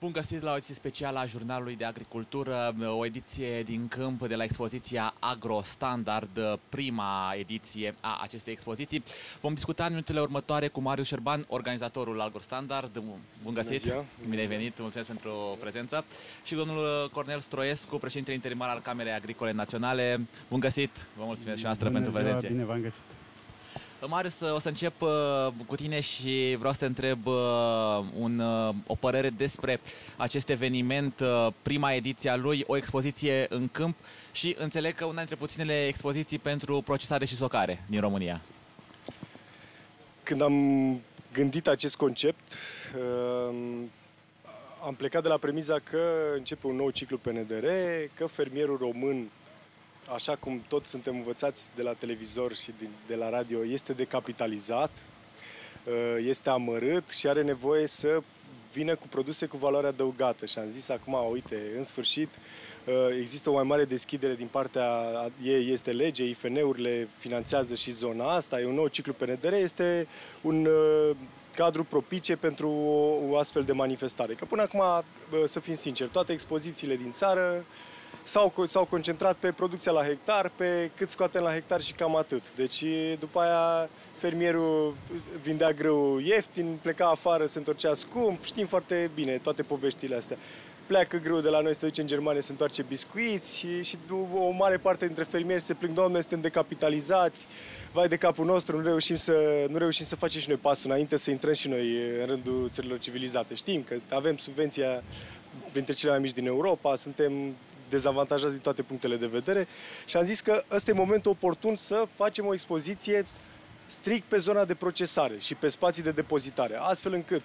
Bun găsit la o ediție specială a Jurnalului de Agricultură, o ediție din câmp de la expoziția AgroStandard, prima ediție a acestei expoziții. Vom discuta în minutele următoare cu Marius Șerban, organizatorul AgroStandard. Bun găsit! Bună ziua. Bine ai venit, mulțumesc pentru prezență. Și domnul Cornel Stroiescu, președintele interimar al Camerei Agricole Naționale. Bun găsit! Vă mulțumesc și noastră Bună pentru ziua, prezenție. Bine v-am găsit. Marius, o să încep uh, cu tine și vreau să te întreb uh, un, uh, o părere despre acest eveniment, uh, prima ediție a lui, o expoziție în câmp și înțeleg că una dintre puținele expoziții pentru procesare și socare din România. Când am gândit acest concept, um, am plecat de la premiza că începe un nou ciclu PNDR, că fermierul român, așa cum toți suntem învățați de la televizor și din- de la radio, este decapitalizat, uh, este amărât și are nevoie să vină cu produse cu valoare adăugată. Și am zis acum, uite, în sfârșit, uh, există o mai mare deschidere din partea ei, este lege, IFN-urile finanțează și zona asta, e un nou ciclu PNDR, este un uh, cadru propice pentru o, o astfel de manifestare. Că până acum, bă, să fim sinceri, toate expozițiile din țară s-au, co- s-au concentrat pe producția la hectar, pe cât scoatem la hectar și cam atât. Deci după aia fermierul vindea grâu ieftin, pleca afară, se întorcea scump, știm foarte bine toate poveștile astea. Pleacă grâu de la noi, se duce în Germania, se întoarce biscuiți și, și o mare parte dintre fermieri se plâng, doamne, suntem decapitalizați, vai de capul nostru, nu reușim să, nu reușim să facem și noi pasul înainte să intrăm și noi în rândul țărilor civilizate. Știm că avem subvenția printre cele mai mici din Europa, suntem dezavantajați din toate punctele de vedere. Și am zis că ăsta e momentul oportun să facem o expoziție strict pe zona de procesare și pe spații de depozitare, astfel încât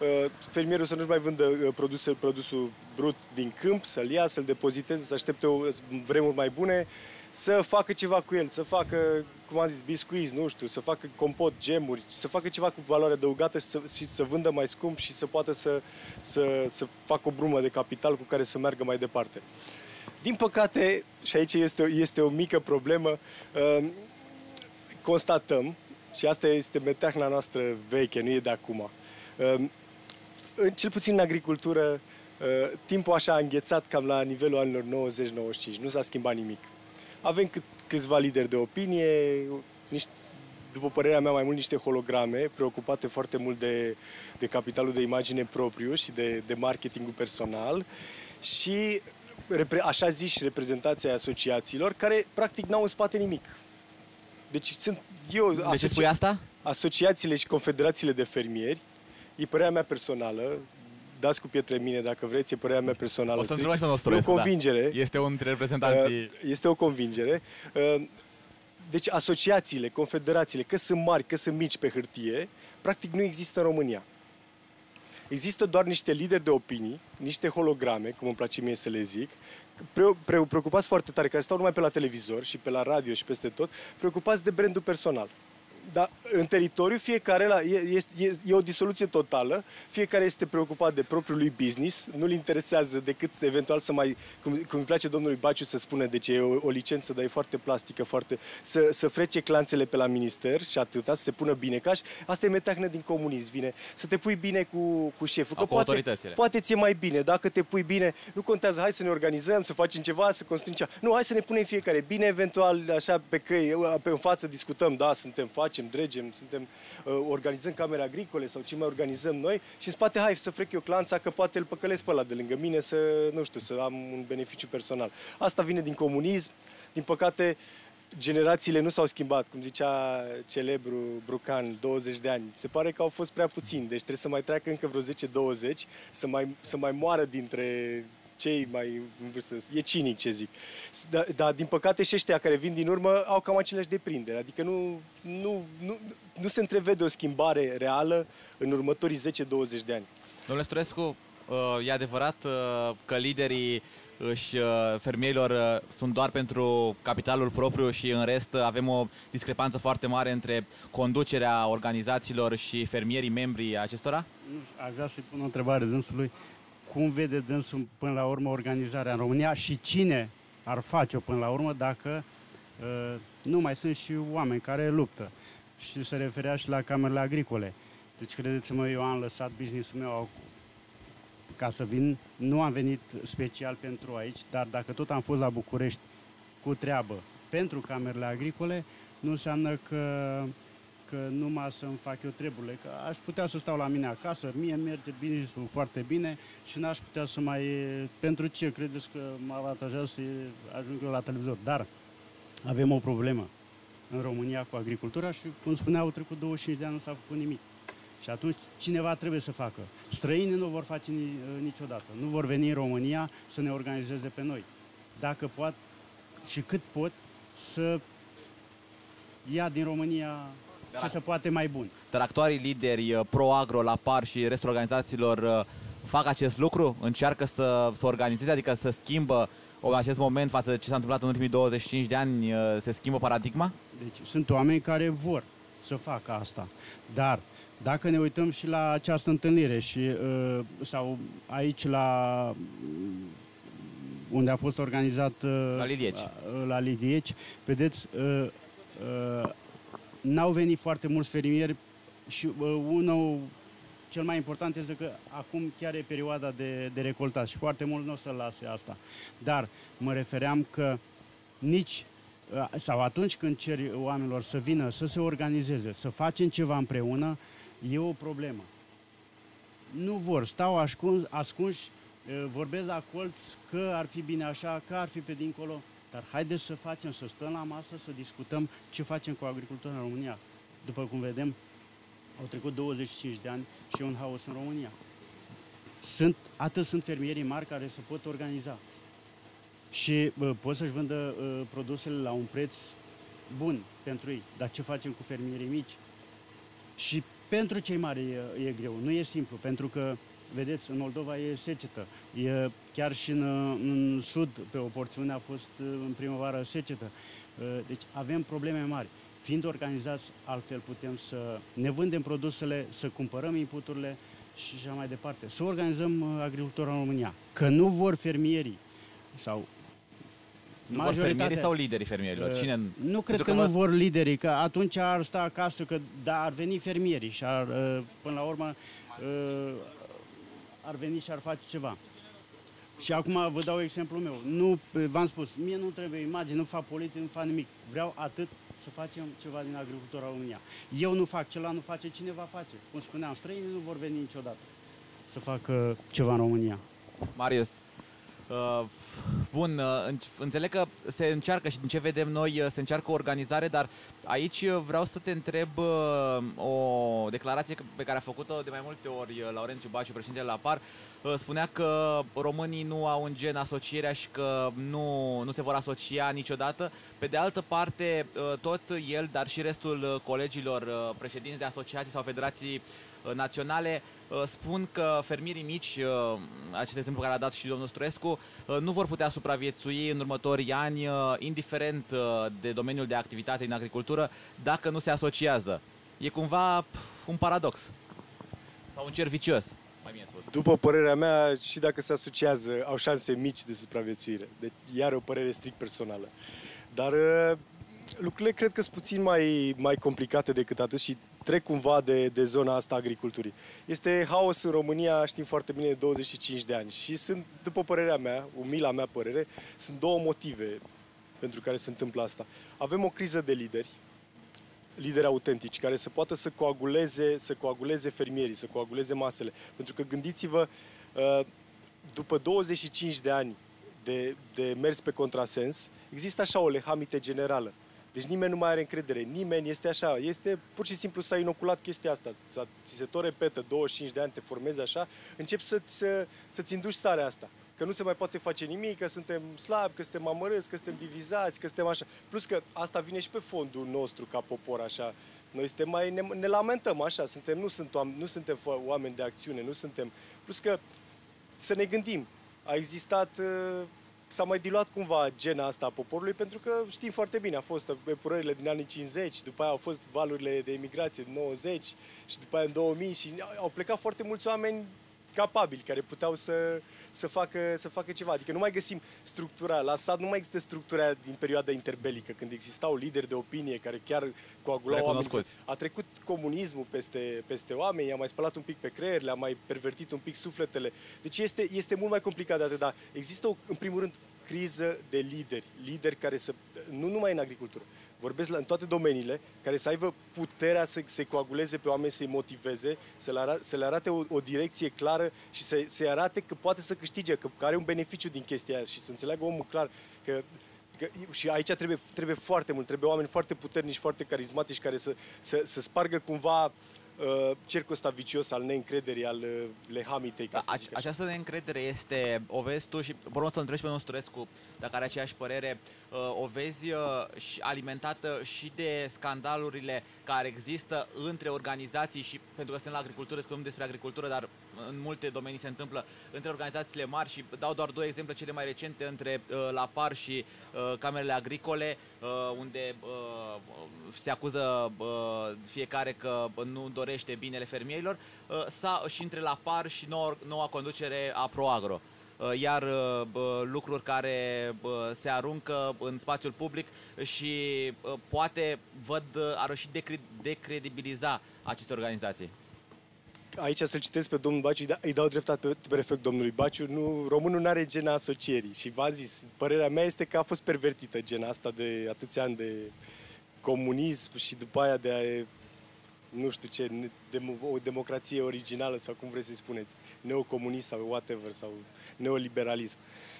uh, fermierul să nu-și mai vândă uh, produse, produsul brut din câmp, să-l ia, să-l depoziteze, să aștepte o, vremuri mai bune, să facă ceva cu el, să facă, cum am zis, biscuiți, nu știu, să facă compot, gemuri, să facă ceva cu valoare adăugată și să, și să vândă mai scump și să poată să, să, să facă o brumă de capital cu care să meargă mai departe. Din păcate, și aici este, este o mică problemă, uh, constatăm, și asta este meteahna noastră veche, nu e de acum, uh, în- cel puțin în agricultură, uh, timpul așa a înghețat cam la nivelul anilor 90-95, nu s-a schimbat nimic. Avem cât, câțiva lideri de opinie, niște, după părerea mea, mai mult niște holograme, preocupate foarte mult de, de capitalul de imagine propriu și de, de marketingul personal și repre, așa ziși reprezentația asociațiilor, care practic n-au în spate nimic. Deci sunt eu... De ce spui asta? asociațiile și confederațiile de fermieri, e părerea mea personală, dați cu pietre în mine dacă vreți, e părerea mea personală. O să strict. întrebăm și pe E o nostru. convingere. Este unul dintre reprezentanții... Uh, Este o convingere. Uh, Deci asociațiile, confederațiile, că sunt mari, că sunt mici pe hârtie, practic nu există în România. Există doar niște lideri de opinii, niște holograme, cum îmi place mie să le zic, pre- pre- preocupați foarte tare, care stau numai pe la televizor și pe la radio și peste tot, preocupați de brandul personal. Dar în teritoriu fiecare la, e, e, e, e o disoluție totală, fiecare este preocupat de propriul lui business, nu-l interesează decât eventual să mai, cum, cum îmi place domnului Baciu să spună de ce e o, o licență, dar e foarte plastică, foarte, să, să frece clanțele pe la minister și atâta, să se pună bine caș. Asta e meteahnă din comunism, vine. Să te pui bine cu, cu șeful. Sau cu poate, autoritățile. poate ți-e mai bine, dacă te pui bine, nu contează, hai să ne organizăm, să facem ceva, să construim ceva. Nu, hai să ne punem fiecare bine, eventual, așa, pe căi, pe în față discutăm, da, suntem, facem, dregem, suntem, uh, organizăm camere agricole sau ce mai organizăm noi și în spate, hai să frec eu clanța, că poate îl păcălesc pe ăla de lângă mine să, nu știu, să am un beneficiu personal. Asta vine din comunism, din păcate, generațiile nu s-au schimbat, cum zicea celebru Brucan, 20 de ani. Se pare că au fost prea puțini, deci trebuie să mai treacă încă vreo 10-20, să mai, să mai moară dintre cei mai în vârstă. E cinic ce zic. Dar, da, din păcate și ăștia care vin din urmă au cam aceleași deprinderi. Adică nu, nu, nu, nu se întrevede o schimbare reală în următorii 10-20 de ani. Domnule Storescu, uh, e adevărat uh, că liderii își, uh, fermierilor uh, sunt doar pentru capitalul propriu și în rest uh, avem o discrepanță foarte mare între conducerea organizațiilor și fermierii membrii acestora? Nu, Aș vrea să-i pun o întrebare dânsului. Cum vede dânsul până la urmă organizarea în România și cine ar face-o până la urmă dacă uh, nu mai sunt și oameni care luptă? Și se referea și la camerele agricole. Deci, credeți-mă, eu am lăsat business-ul meu ac- ca să vin, nu am venit special pentru aici, dar dacă tot am fost la București cu treabă pentru camerele agricole, nu înseamnă că, că numai să-mi fac eu treburile, că aș putea să stau la mine acasă, mie merge bine, foarte bine și n-aș putea să mai... Pentru ce credeți că mă avantajează să ajung eu la televizor? Dar avem o problemă în România cu agricultura și, cum spunea, au trecut 25 de ani, nu s-a făcut nimic. Și atunci cineva trebuie să facă. Străinii nu vor face niciodată. Nu vor veni în România să ne organizeze pe noi. Dacă pot și cât pot să ia din România Dar ce se poate mai bun. Dar actualii lideri uh, pro-agro la PAR și restul organizațiilor uh, fac acest lucru? Încearcă să, să organizeze, adică să schimbă în acest moment față de ce s-a întâmplat în ultimii 25 de ani, uh, se schimbă paradigma? Deci sunt oameni care vor să facă asta. Dar dacă ne uităm și la această întâlnire și uh, sau aici la unde a fost organizat uh, la Lidieci, la Lidieci vedeți, n-au venit foarte mulți fermieri și unul cel mai important este că acum chiar e perioada de, de recoltat și foarte mult nu o să lase asta. Dar mă refeream că nici sau atunci când ceri oamenilor să vină, să se organizeze, să facem ceva împreună, e o problemă. Nu vor, stau ascuns, ascunși, vorbesc la colț că ar fi bine așa, că ar fi pe dincolo, dar haideți să facem, să stăm la masă, să discutăm ce facem cu agricultura în România. După cum vedem, au trecut 25 de ani și e un haos în România. Sunt, atât sunt fermierii mari care se pot organiza și uh, pot să-și vândă uh, produsele la un preț bun pentru ei. Dar ce facem cu fermierii mici? Și pentru cei mari e, e greu, nu e simplu, pentru că, vedeți, în Moldova e secetă. E, chiar și în, în sud, pe o porțiune, a fost în primăvară secetă. Deci avem probleme mari. Fiind organizați, altfel putem să ne vândem produsele, să cumpărăm inputurile și așa mai departe. Să organizăm uh, agricultura în România. Că nu vor fermierii sau nu vor fermierii sau liderii fermierilor? Uh, Cine... Nu cred că, că nu vor liderii, că atunci ar sta acasă, că da, ar veni fermierii și ar, uh, până la urmă ar veni și ar face ceva. Și acum vă dau exemplul meu. Nu, v-am spus, mie nu trebuie imagine, nu fac politică, nu fac nimic. Vreau atât să facem ceva din agricultura România. Eu nu fac, celălalt nu face, cine va face? Cum spuneam, străinii nu vor veni niciodată să facă ceva în România. Marius, uh, bun, uh, înțeleg că se încearcă și din ce vedem noi, uh, se încearcă o organizare, dar aici vreau să te întreb o declarație pe care a făcut-o de mai multe ori Laurențiu Baciu, președintele la PAR, spunea că românii nu au în gen asocierea și că nu, nu se vor asocia niciodată. Pe de altă parte, tot el, dar și restul colegilor președinți de asociații sau federații naționale spun că fermierii mici, acest exemplu care a dat și domnul Struescu, nu vor putea supraviețui în următorii ani, indiferent de domeniul de activitate în agricultură, dacă nu se asociază. E cumva un paradox sau un cer vicios mai bine spus. După părerea mea, și dacă se asociază, au șanse mici de supraviețuire. Deci, iar o părere strict personală. Dar uh, lucrurile cred că sunt puțin mai, mai complicate decât atât și trec cumva de, de zona asta agriculturii. Este haos în România, știm foarte bine, de 25 de ani și sunt, după părerea mea, umila mea părere, sunt două motive pentru care se întâmplă asta. Avem o criză de lideri, lideri autentici, care să poată să coaguleze, să coaguleze fermierii, să coaguleze masele. Pentru că gândiți-vă, uh, după 25 de ani de, de mers pe contrasens, există așa o lehamite generală. Deci nimeni nu mai are încredere, nimeni este așa, este pur și simplu s-a inoculat chestia asta, ți se tot repetă, 25 de ani te formezi așa, începi să-ți, să, să-ți induci starea asta. Că nu se mai poate face nimic, că suntem slabi, că suntem amărâți, că suntem divizați, că suntem așa. Plus că asta vine și pe fondul nostru ca popor, așa. Noi suntem mai, ne, ne lamentăm așa, suntem, nu, sunt, nu suntem oameni de acțiune, nu suntem... Plus că să ne gândim, a existat, uh, s-a mai diluat cumva gena asta a poporului, pentru că știm foarte bine, a fost epurările din anii 50, după aia au fost valurile de emigrație din 90 și după aia în 2000 și au plecat foarte mulți oameni capabili, care puteau să, să, facă, să facă ceva. Adică nu mai găsim structura, la sat nu mai există structura din perioada interbelică, când existau lideri de opinie care chiar coagulau oameni. A trecut comunismul peste, peste oameni, i-a mai spălat un pic pe creier, le-a mai pervertit un pic sufletele. Deci este, este mult mai complicat de atât, dar există, o, în primul rând, criză de lideri, lideri care să, nu numai în agricultură, vorbesc la, în toate domeniile, care să aibă puterea să se coaguleze pe oameni, să-i motiveze, să le arate, să le arate o, o direcție clară și să, să-i arate că poate să câștige, că, că are un beneficiu din chestia aia și să înțeleagă omul clar că Că, și aici trebuie, trebuie foarte mult, trebuie oameni foarte puternici, foarte carismatici care să, să, să spargă cumva uh, cercul ăsta vicios al neîncrederii, al uh, lehamitei. Ca da, să această neîncredere este, o vezi tu și pe urmă să întrebi pe Nostrescu dacă are aceeași părere, uh, o vezi uh, și alimentată și de scandalurile care există între organizații și pentru că suntem la agricultură, spunem despre agricultură, dar în multe domenii se întâmplă între organizațiile mari și dau doar două exemple cele mai recente între uh, LAPAR și uh, camerele agricole, uh, unde uh, se acuză uh, fiecare că nu dorește binele fermierilor, uh, sau și între LAPAR și noua, noua conducere a ProAgro. Uh, iar uh, lucruri care se aruncă în spațiul public și uh, poate văd ar și decredibiliza aceste organizații aici să-l citesc pe domnul Baciu, îi dau dreptate perfect domnului Baciu, nu, românul nu are gena asocierii și v-a zis, părerea mea este că a fost pervertită gena asta de atâția ani de comunism și după aia de a, nu știu ce, o democrație originală sau cum vreți să-i spuneți, neocomunism sau whatever, sau neoliberalism.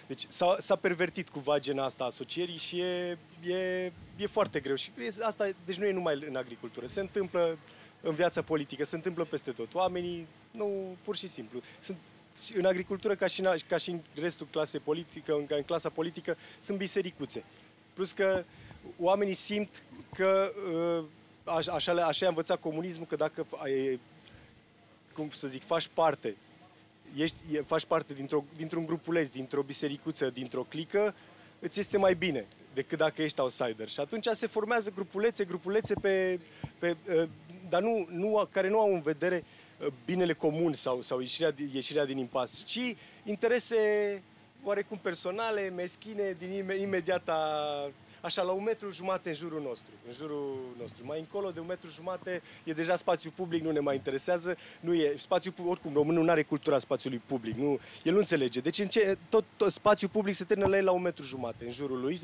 Deci s-a, s-a pervertit cu gena asta asocierii și e, e, e foarte greu. Și e, asta, deci nu e numai în agricultură. Se întâmplă în viața politică, se întâmplă peste tot. Oamenii, nu, pur și simplu. Sunt, în agricultură, ca și în, ca și în restul clasei politică, în, în clasa politică, sunt bisericuțe. Plus că oamenii simt că uh, așa, așa a învățat comunismul, că dacă ai, cum să zic, faci parte ești, faci parte dintr-o, dintr-un grupuleț, dintr-o bisericuță, dintr-o clică, îți este mai bine decât dacă ești outsider. Și atunci se formează grupulețe, grupulețe pe, pe, uh, dar nu, nu, care nu au în vedere uh, binele comun sau, sau ieșirea, ieșirea din impas, ci interese oarecum personale, meschine, din imediata așa, la un metru jumate în jurul nostru, în jurul nostru. Mai încolo de un metru jumate e deja spațiu public, nu ne mai interesează, nu e spațiu public, oricum românul nu are cultura spațiului public, nu, el nu înțelege. Deci în ce, tot, tot spațiul public se termină la el la un metru jumate în jurul lui,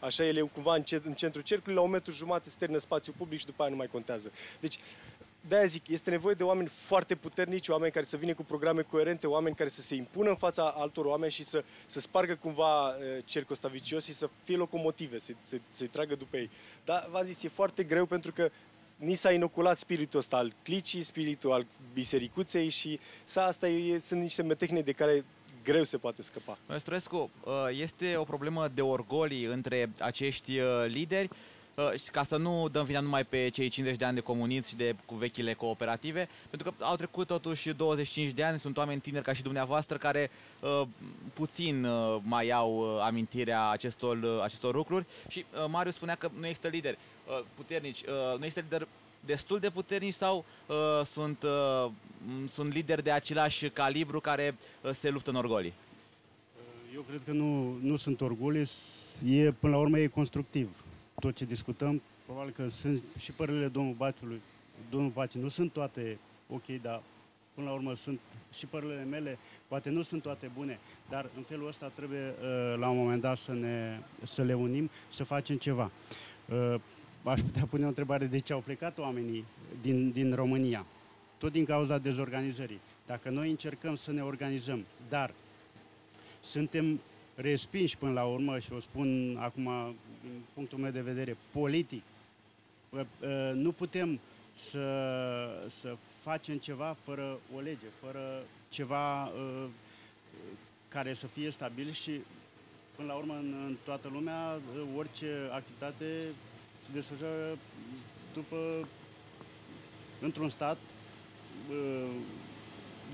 așa el e cumva în, în centrul cercului, la un metru jumate se termină spațiul public și după aia nu mai contează. Deci de-aia zic, este nevoie de oameni foarte puternici, oameni care să vină cu programe coerente, oameni care să se impună în fața altor oameni și să, să spargă cumva cercul ăsta vicios și să fie locomotive, să, să, să-i tragă după ei. Dar, v-am zis, e foarte greu pentru că ni s-a inoculat spiritul ăsta al clicii, spiritul al bisericuței și asta e, sunt niște metehne de care greu se poate scăpa. Măstrescu, este o problemă de orgolii între acești lideri Uh, ca să nu dăm vina numai pe cei 50 de ani de comunism și de cu vechile cooperative, pentru că au trecut totuși 25 de ani, sunt oameni tineri ca și dumneavoastră care uh, puțin uh, mai au uh, amintirea acestor, uh, acestor lucruri. Și uh, Marius spunea că nu există lideri uh, puternici, uh, nu există lideri destul de puternici sau uh, sunt, uh, sunt lideri de același calibru care uh, se luptă în orgolii? Eu cred că nu, nu sunt orgolii, e, până la urmă e constructiv tot ce discutăm, probabil că sunt și părerile domnului Baciului, domnul Baci, nu sunt toate ok, dar până la urmă sunt și părerile mele, poate nu sunt toate bune, dar în felul ăsta trebuie uh, la un moment dat să, ne, să le unim, să facem ceva. Uh, aș putea pune o întrebare de ce au plecat oamenii din, din România. Tot din cauza dezorganizării. Dacă noi încercăm să ne organizăm, dar suntem respinși până la urmă, și o spun acum din punctul meu de vedere, politic. Nu putem să, să facem ceva fără o lege, fără ceva care să fie stabil și până la urmă în, în toată lumea orice activitate se desfășoară după într-un stat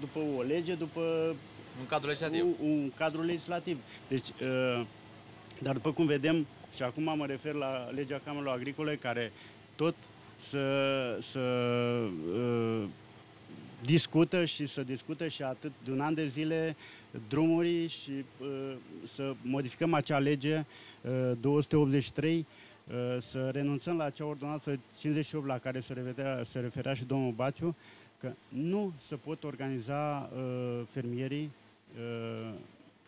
după o lege, după un cadru legislativ. Un, un cadru legislativ. Deci, dar după cum vedem, și acum mă refer la legea Camerelor Agricole, care tot să, să uh, discută și să discută și atât de un an de zile drumuri și uh, să modificăm acea lege uh, 283 uh, să renunțăm la acea ordonanță 58 la care se referea, se referea și domnul Baciu, că nu se pot organiza uh, fermierii uh,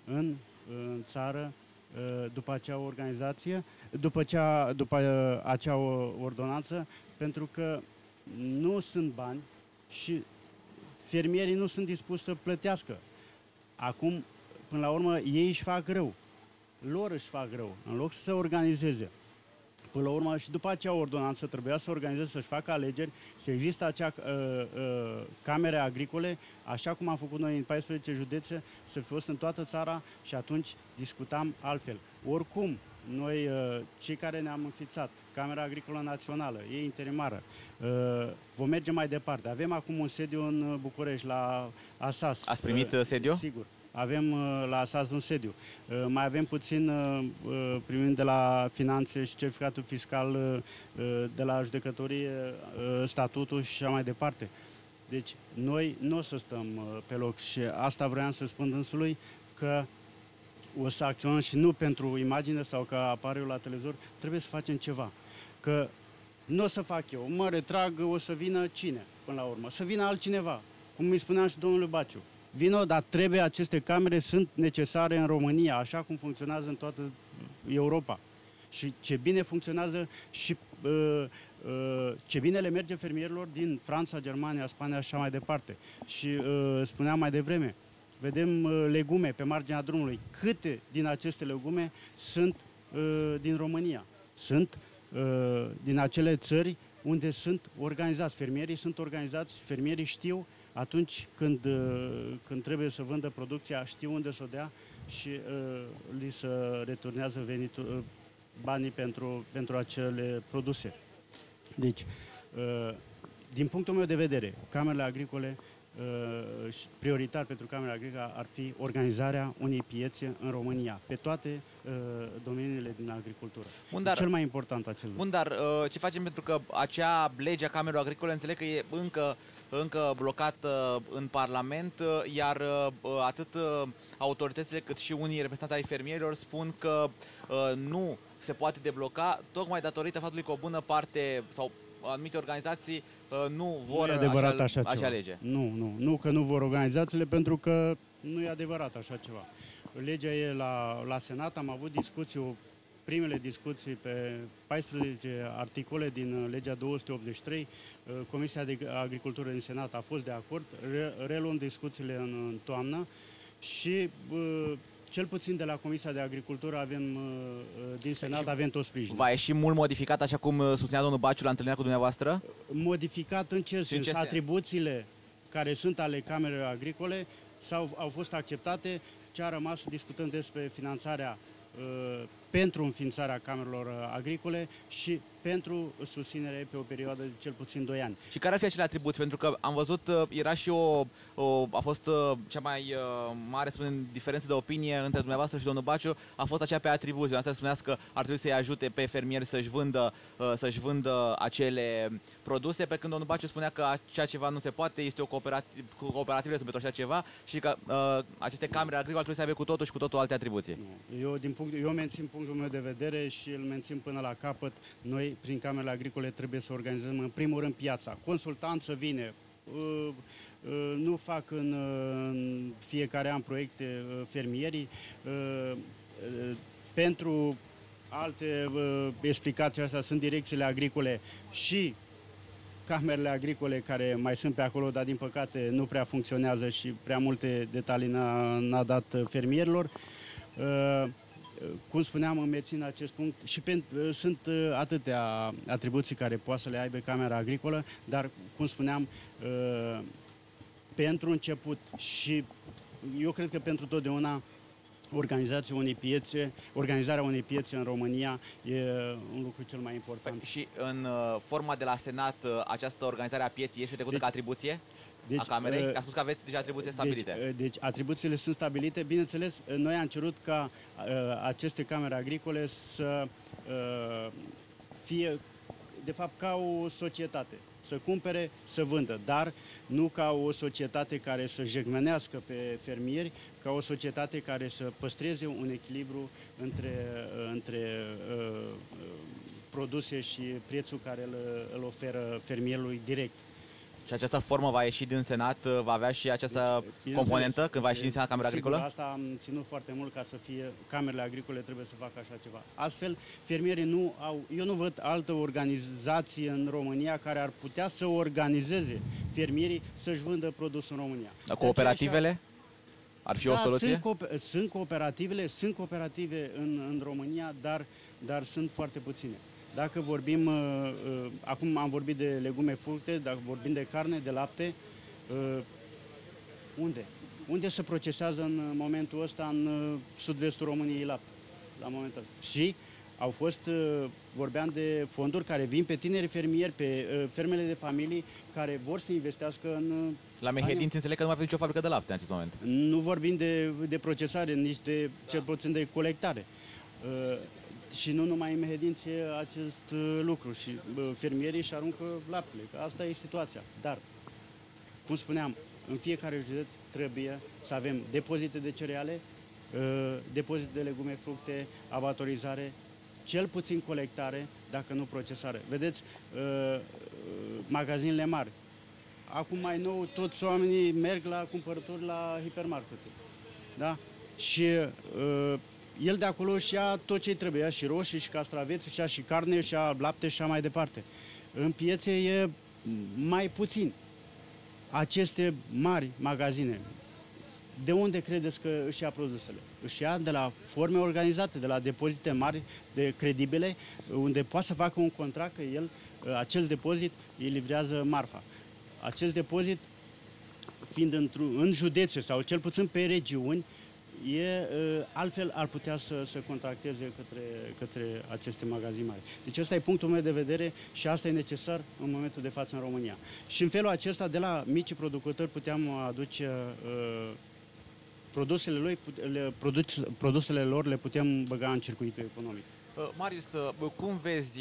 în, în țară uh, după acea organizație, după, cea, după uh, acea ordonanță, pentru că nu sunt bani și fermierii nu sunt dispuși să plătească. Acum, până la urmă, ei își fac rău. Lor își fac rău, în loc să se organizeze. Până la urmă, și după acea ordonanță trebuia să organizeze, să-și facă alegeri, să există acea uh, uh, camere agricole, așa cum am făcut noi în 14 județe, să fi fost în toată țara și atunci discutam altfel. Oricum, noi, uh, cei care ne-am înfițat, Camera Agricolă Națională, e interimară, uh, vom merge mai departe. Avem acum un sediu în București, la Asas. Ați primit uh, sediu? Sigur. Avem la Asas un sediu. Mai avem puțin primim de la finanțe și certificatul fiscal de la judecătorie, statutul și așa mai departe. Deci noi nu o să stăm pe loc și asta vreau să spun dânsului că o să acționăm și nu pentru imagine sau ca apare eu la televizor, trebuie să facem ceva. Că nu o să fac eu, mă retrag, o să vină cine până la urmă? Să vină altcineva, cum îi spuneam și domnului Baciu. Vino, dar trebuie, aceste camere sunt necesare în România, așa cum funcționează în toată Europa. Și ce bine funcționează și uh, uh, ce bine le merge fermierilor din Franța, Germania, Spania și așa mai departe. Și uh, spuneam mai devreme, vedem uh, legume pe marginea drumului. Câte din aceste legume sunt uh, din România? Sunt uh, din acele țări unde sunt organizați. Fermierii sunt organizați, fermierii știu atunci când, uh, când trebuie să vândă producția, știu unde să o dea și uh, li se returnează venitul, uh, banii pentru, pentru acele produse. Deci, uh, din punctul meu de vedere, camerele agricole uh, Uh, prioritar pentru Camera Agricolă ar fi organizarea unei piețe în România, pe toate uh, domeniile din agricultură. Bun, dar, Cel mai important acel lucru. Bun, dar uh, ce facem pentru că acea lege a Camerei Agricole înțeleg că e încă încă blocată în Parlament, iar atât autoritățile cât și unii reprezentanți ai fermierilor spun că nu se poate debloca, tocmai datorită faptului că o bună parte sau anumite organizații uh, nu vor nu e adevărat acea, așa, acea lege. Nu, nu, nu că nu vor organizațiile pentru că nu e adevărat așa ceva. Legea e la, la Senat, am avut discuții, o, primele discuții pe 14 articole din legea 283. Uh, Comisia de Agricultură din Senat a fost de acord, re, reluăm discuțiile în, în toamnă și uh, cel puțin de la Comisia de Agricultură avem, uh, uh, din Senat, avem tot sprijin. Va ieși mult modificat, așa cum uh, susținea domnul Baciu la întâlnirea cu dumneavoastră? Modificat în ce sens? Atribuțiile care sunt ale Camerei Agricole sau au fost acceptate, ce a rămas discutând despre finanțarea uh, pentru înființarea camerelor agricole și pentru susținere pe o perioadă de cel puțin 2 ani. Și care ar fi acele atribuții? Pentru că am văzut, uh, era și o, o a fost uh, cea mai uh, mare spune, diferență de opinie între dumneavoastră și domnul Baciu, a fost aceea pe atribuții. Asta spuneați că ar trebui să-i ajute pe fermieri să-și vândă, să-și vândă acele produse, pe când domnul Baciu spunea că acea ceva nu se poate, este o cooperativă, cooperativă pentru așa ceva și că uh, aceste camere agricole trebuie să aibă cu totul și cu totul alte atribuții. Eu, din punct, eu mențin punctul meu de vedere și îl mențin până la capăt. Noi prin camerele agricole trebuie să organizăm în primul rând piața. Consultanță vine, uh, uh, nu fac în, uh, în fiecare an proiecte fermierii. Pentru alte explicații astea sunt direcțiile agricole și camerele agricole care mai sunt pe acolo, dar din păcate nu prea funcționează și prea multe detalii n-a, n-a dat fermierilor cum spuneam, îmi mențin acest punct și pentru, sunt uh, atâtea atribuții care poate să le aibă Camera Agricolă, dar, cum spuneam, uh, pentru început și eu cred că pentru totdeauna organizația unei piețe, organizarea unei piețe în România e un lucru cel mai important. Păi, și în uh, forma de la Senat, această organizare a pieții este trecută deci, ca atribuție? Deci, a Camerei? Uh, a spus că aveți deja atribuții deci, stabilite. Deci, deci atribuțiile sunt stabilite. Bineînțeles, noi am cerut ca uh, aceste camere agricole să uh, fie, de fapt, ca o societate. să cumpere, să vândă, dar nu ca o societate care să jegmenească pe fermieri, ca o societate care să păstreze un echilibru între, între uh, produse și prețul care îl, îl oferă fermierului direct. Și această formă va ieși din Senat, va avea și această deci, componentă când va ieși din Senat Camera sigur, Agricolă? asta am ținut foarte mult ca să fie, camerele agricole trebuie să facă așa ceva. Astfel, fermierii nu au, eu nu văd altă organizație în România care ar putea să organizeze fermierii să-și vândă produsul în România. Dar cooperativele? Ar fi da, o soluție? Sunt, co- sunt cooperativele, sunt cooperative în, în România, dar, dar sunt foarte puține. Dacă vorbim, uh, uh, acum am vorbit de legume, fructe, dacă vorbim de carne, de lapte, uh, unde? Unde se procesează în momentul ăsta în uh, sud-vestul României lapte? La momentul ăsta. Și au fost, uh, vorbeam de fonduri care vin pe tineri fermieri, pe uh, fermele de familii care vor să investească în... Uh, La Mehedinți înțeleg că nu mai avem nicio fabrică de lapte în acest moment. Nu vorbim de, de procesare, nici de cel puțin de colectare. Uh, și nu numai în Mehedințe acest uh, lucru și uh, fermierii își aruncă laptele, că asta e situația. Dar, cum spuneam, în fiecare județ trebuie să avem depozite de cereale, uh, depozite de legume, fructe, abatorizare, cel puțin colectare, dacă nu procesare. Vedeți, magazinele mari. Acum mai nou, toți oamenii merg la cumpărături la hipermarketuri. Da? Și el de acolo și ia tot ce trebuie, ia și roșii, și castraveți, și ia și carne, și ia lapte și așa mai departe. În piețe e mai puțin. Aceste mari magazine, de unde credeți că își ia produsele? Își ia de la forme organizate, de la depozite mari, de credibile, unde poate să facă un contract că el, acel depozit, îi livrează marfa. Acel depozit, fiind în județe sau cel puțin pe regiuni, e, altfel ar putea să, să contracteze către, către aceste magazine mari. Deci ăsta e punctul meu de vedere și asta e necesar în momentul de față în România. Și în felul acesta, de la micii producători, puteam aduce uh, produsele, lui, le, produs, produsele lor, le putem băga în circuitul economic. Marius, cum vezi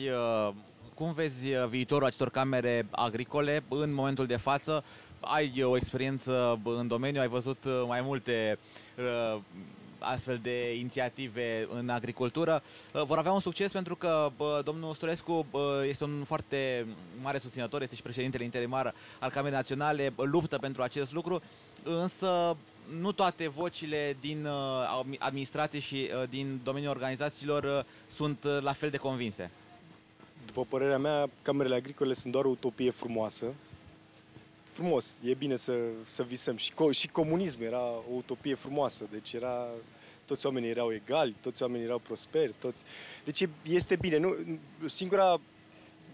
cum vezi viitorul acestor camere agricole în momentul de față? Ai o experiență în domeniu, ai văzut uh, mai multe uh, astfel de inițiative în agricultură? Uh, vor avea un succes pentru că domnul Storescu este un foarte mare susținător, este și președintele interimar al Camerei Naționale, luptă pentru acest lucru, însă nu toate vocile din administrație și din domeniul organizațiilor sunt la fel de convinse. După părerea mea, camerele agricole sunt doar o utopie frumoasă, frumos, e bine să, să visăm. Și, co- și comunism era o utopie frumoasă, deci era, toți oamenii erau egali, toți oamenii erau prosperi, toți... Deci este bine, nu, singura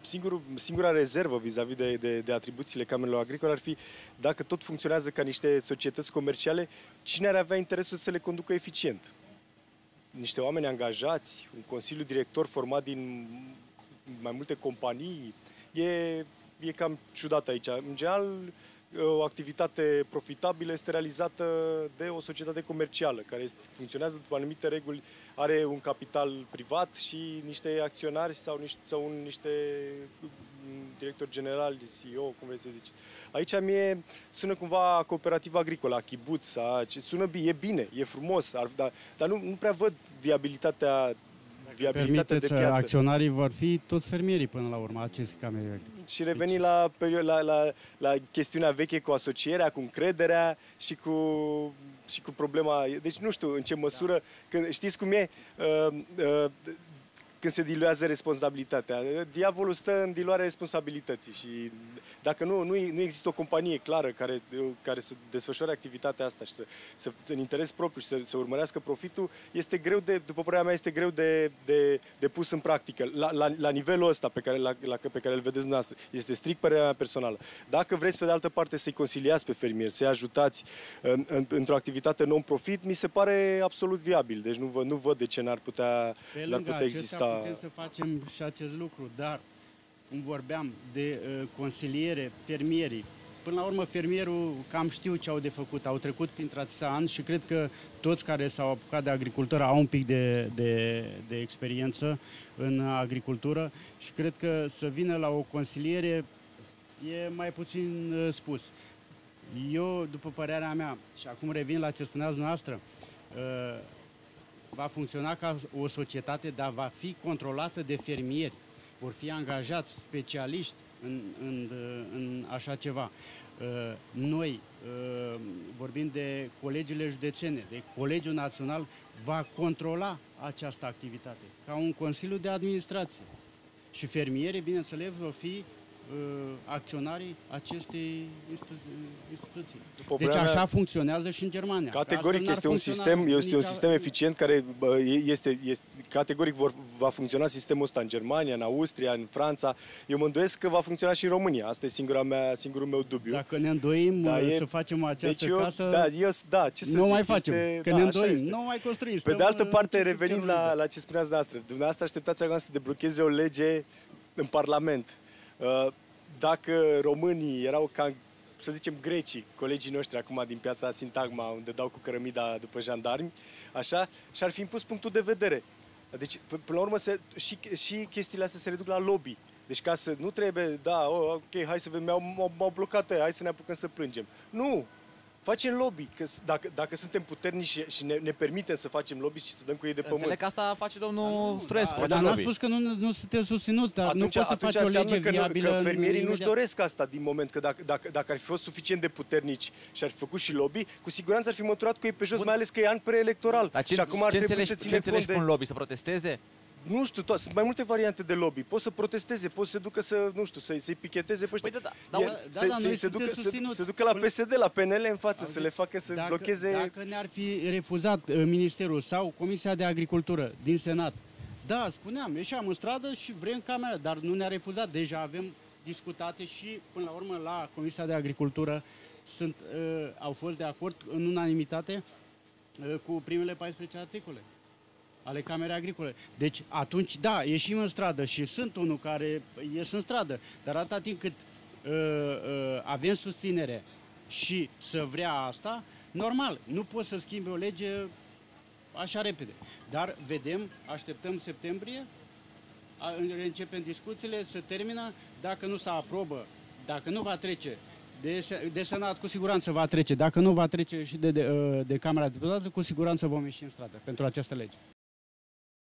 singur, singura rezervă vis-a-vis de, de, de atribuțiile camerelor agricole ar fi dacă tot funcționează ca niște societăți comerciale, cine ar avea interesul să le conducă eficient? Niște oameni angajați, un consiliu director format din mai multe companii, e e cam ciudat aici. În general, o activitate profitabilă este realizată de o societate comercială care este, funcționează după anumite reguli, are un capital privat și niște acționari sau niște, sau un, niște mm, director general, CEO, cum vrei să zici. Aici mie sună cumva cooperativa agricolă, a chibuț, a, sună bine, e bine, e frumos, ar, dar, dar nu, nu prea văd viabilitatea viabilitate de piață. acționarii vor fi toți fermierii până la urmă, aceste camere. Și reveni deci... la, la, la, la chestiunea veche cu asocierea, cu încrederea și cu, și cu problema... Deci nu știu în ce măsură... Da. Când, știți cum e? Uh, uh, când se diluează responsabilitatea. Diavolul stă în diluarea responsabilității și dacă nu, nu, nu există o companie clară care, care să desfășoare activitatea asta și să, să, să în interes propriu și să, să urmărească profitul, este greu de, după părerea mea, este greu de, de, de pus în practică. La, la, la nivelul ăsta pe care, la, la, pe care îl vedeți dumneavoastră. Este strict părerea mea personală. Dacă vreți, pe de altă parte, să-i conciliați pe fermieri, să-i ajutați în, în, într-o activitate non-profit, mi se pare absolut viabil. Deci nu, vă, nu văd de ce n-ar putea, n-ar putea exista putem să facem și acest lucru, dar, cum vorbeam, de uh, consiliere, fermierii, Până la urmă, fermierul cam știu ce au de făcut. Au trecut prin atâția ani și cred că toți care s-au apucat de agricultură au un pic de, de, de experiență în agricultură și cred că să vină la o consiliere e mai puțin uh, spus. Eu, după părerea mea, și acum revin la ce spuneați dumneavoastră, uh, va funcționa ca o societate, dar va fi controlată de fermieri. Vor fi angajați specialiști în, în, uh, în așa ceva. Uh, noi, uh, vorbind de colegiile județene, de Colegiul Național, va controla această activitate ca un Consiliu de Administrație. Și fermierii, bineînțeles, vor fi uh, acționarii acestei instituții. Deci așa mea, funcționează și în Germania. Categoric este un sistem, este un sistem eficient care este, este categoric vor, va funcționa sistemul ăsta în Germania, în Austria, în Franța. Eu mă îndoiesc că va funcționa și în România. Asta e singura mea, singurul meu dubiu. Dacă ne îndoim da, e, să facem această deci eu, casă, da, eu, da, ce să nu zic, mai facem, este, că da, ne îndoim, nu mai construim. Pe de altă parte, revenind la, la ce spuneați dumneavoastră, dumneavoastră așteptați acum să deblocheze o lege în Parlament. Uh, dacă românii erau ca, să zicem, grecii, colegii noștri acum din piața Sintagma, unde dau cu cărămida după jandarmi, așa, și-ar fi impus punctul de vedere. Deci, până la urmă, se, și, și chestiile astea se reduc la lobby. Deci ca să nu trebuie, da, oh, ok, hai să vedem, m-au, m-au blocat aia, hai să ne apucăm să plângem. Nu! Facem lobby, că dacă, dacă suntem puternici și, și ne, ne permitem să facem lobby și să dăm cu ei de pământ. Înțeleg că asta face domnul da, Struescu. Da, dar n-a spus că nu, nu suntem susținuți, dar atunci, nu poți să faci o lege că, viabilă. Că fermierii nu-și doresc asta din moment că dacă, dacă, dacă ar fi fost suficient de puternici și ar fi făcut și lobby, cu siguranță ar fi măturat cu ei pe jos, Bun. mai ales că e an preelectoral. Dar ce, și acum ar ce trebui să ținem ce înțelegi de... un lobby? Să protesteze? Nu știu, to- sunt mai multe variante de lobby. Poți să protesteze, poți să se ducă să, nu știu, să-i, să picheteze pe ăștia. Păi da, da, e, da, să, da, da, se, ducă, să, se ducă la PSD, la PNL în față, Auzi, să le facă să dacă, blocheze... Dacă ne-ar fi refuzat uh, Ministerul sau Comisia de Agricultură din Senat, da, spuneam, ieșeam în stradă și vrem camera, dar nu ne-a refuzat. Deja avem discutate și, până la urmă, la Comisia de Agricultură sunt, uh, au fost de acord în unanimitate uh, cu primele 14 articole ale Camerei Agricole. Deci atunci, da, ieșim în stradă și sunt unul care ies în stradă, dar atâta timp cât uh, uh, avem susținere și să vrea asta, normal, nu poți să schimbi o lege așa repede. Dar vedem, așteptăm septembrie, începem discuțiile, se termină, dacă nu se aprobă, dacă nu va trece de, de Senat cu siguranță va trece. Dacă nu va trece și de, de, uh, de Camera Deputată, cu siguranță vom ieși în stradă pentru această lege.